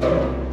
Oh.